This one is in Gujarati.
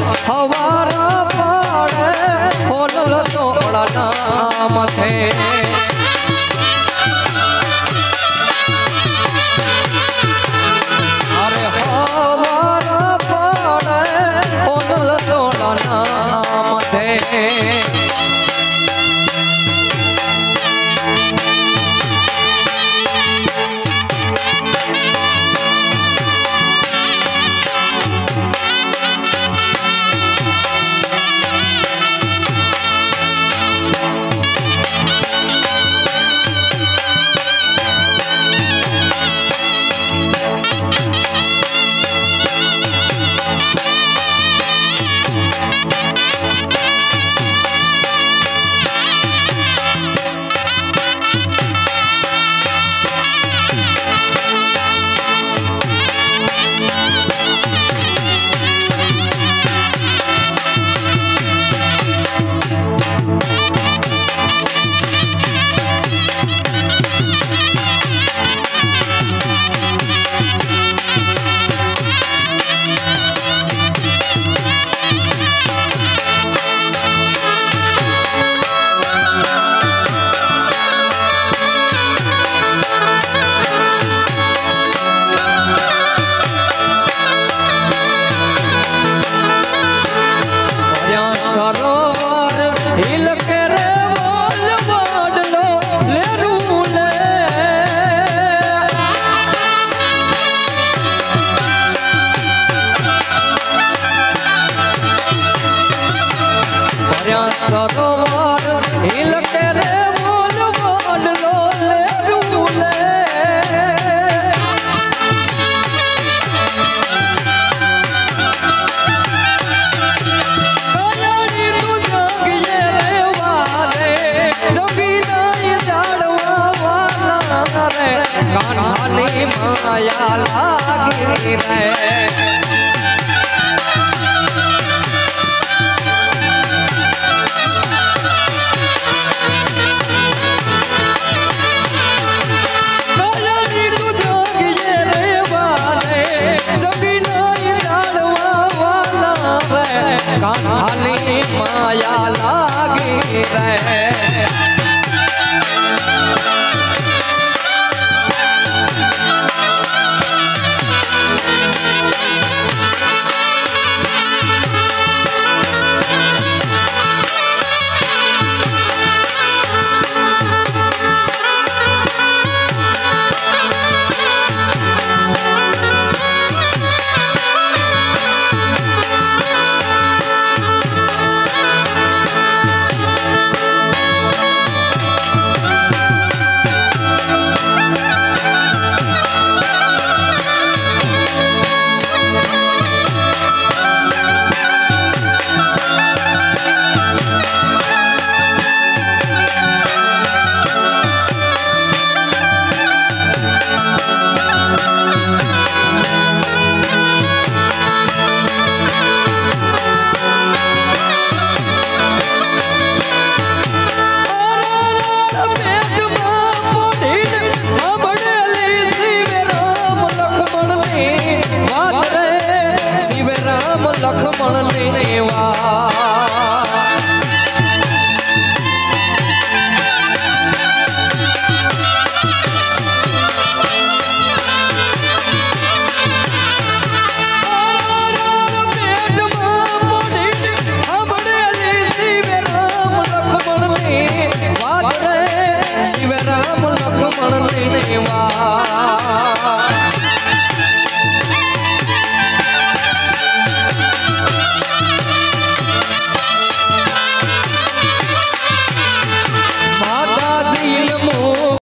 हमारा 哎。રામ લખમણ લઈને વા.